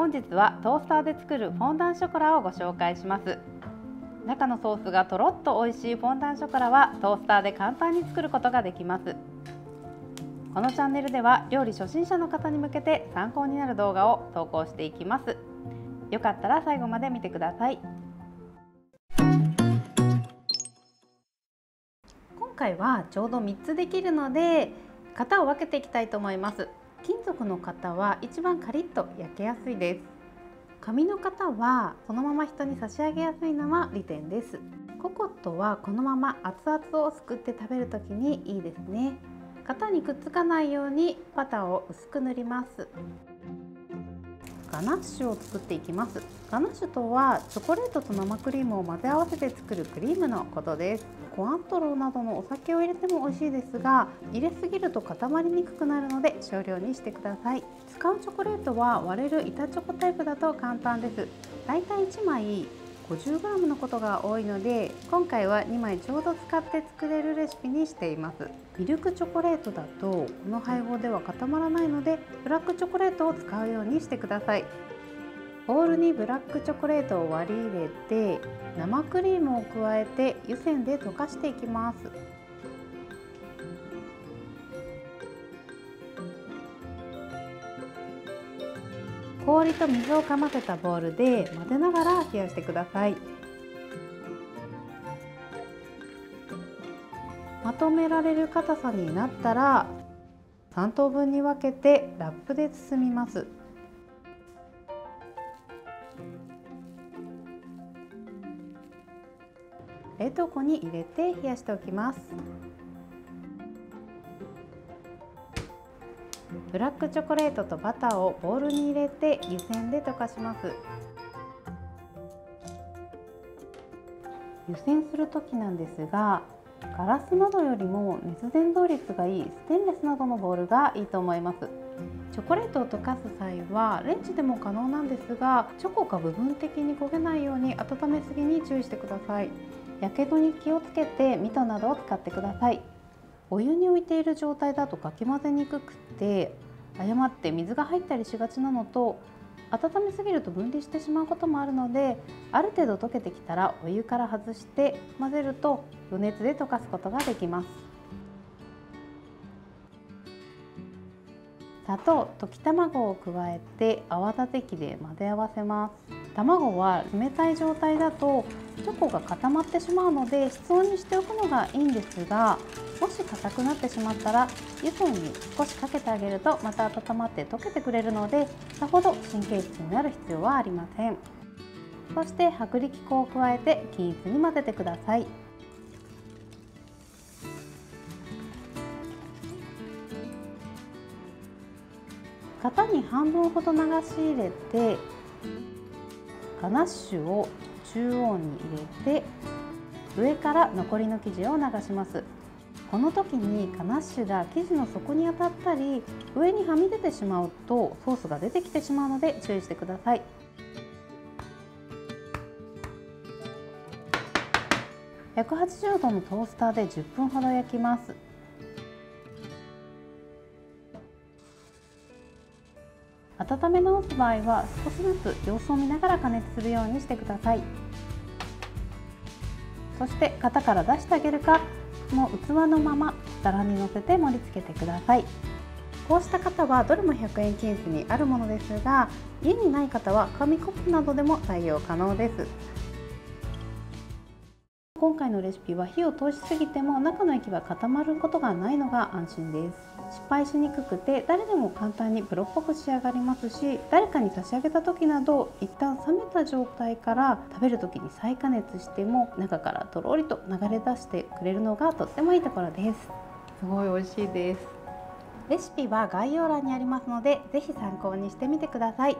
本日はトースターで作るフォンダンショコラをご紹介します。中のソースがとろっと美味しいフォンダンショコラはトースターで簡単に作ることができます。このチャンネルでは料理初心者の方に向けて参考になる動画を投稿していきます。よかったら最後まで見てください。今回はちょうど3つできるので型を分けていきたいと思います。金属の型は一番カリッと焼けやすいです。紙の型はそのまま人に差し上げやすいのは利点です。ココットはこのまま熱々をすくって食べるときにいいですね。型にくっつかないようにバターを薄く塗ります。ガナッシュを作っていきます。ガナッシュとはチョコレートと生クリームを混ぜ合わせて作るクリームのことです。コアントローなどのお酒を入れても美味しいですが入れすぎると固まりにくくなるので少量にしてください。使うチョコレートは割れる板チョコタイプだと簡単です。だいたい1枚 50g のことが多いので今回は2枚ちょうど使って作れるレシピにしています。ミルクチョコレートだとこの配合では固まらないのでブラックチョコレートを使うようにしてください。ボウルにブラックチョコレートを割り入れて生クリームを加えて湯煎で溶かしていきます。氷と水をかませたボウルで混ぜながら冷やしてください。まとめられる硬さになったら3等分に分けてラップで包みます。冷凍庫に入れて冷やしておきます。ブラックチョコレートとバターをボウルに入れて湯煎で溶かします。湯煎する時なんですがガラスなどよりも熱伝導率がいいステンレスなどのボウルがいいと思います。チョコレートを溶かす際はレンジでも可能なんですがチョコが部分的に焦げないように温めすぎに注意してください。やけどに気をつけてミトなどを使ってください。お湯に置いている状態だとかき混ぜにくくて誤って水が入ったりしがちなのと温めすぎると分離してしまうこともあるのである程度溶けてきたらお湯から外して混ぜると余熱で溶かすことができます。砂糖溶き卵を加えて泡立て器で混ぜ合わせます。卵は冷たい状態だとチョコが固まってしまうので室温にしておくのがいいんですがもし硬くなってしまったら湯煎に少しかけてあげるとまた温まって溶けてくれるのでさほど神経質になる必要はありません。そして薄力粉を加えて均一に混ぜてください。型に半分ほど流し入れてガナッシュを中央に入れて上から残りの生地を流します。この時にガナッシュが生地の底に当たったり上にはみ出てしまうとソースが出てきてしまうので注意してください。180度のトースターで10分ほど焼きます。温め直す場合は少しずつ様子を見ながら加熱するようにしてください。そして型から出してあげるかこの器のまま皿にのせて盛り付けてください。こうした方はどれも100円均一にあるものですが家にない方は紙コップなどでも採用可能です。今回のレシピは火を通しすぎても中の液が固まることがないのが安心です。失敗しにくくて誰でも簡単にプロっぽく仕上がりますし誰かに差し上げた時など一旦冷めた状態から食べる時に再加熱しても中からとろりと流れ出してくれるのがとってもいいところです。すごい美味しいです。レシピは概要欄にありますので是非参考にしてみてください。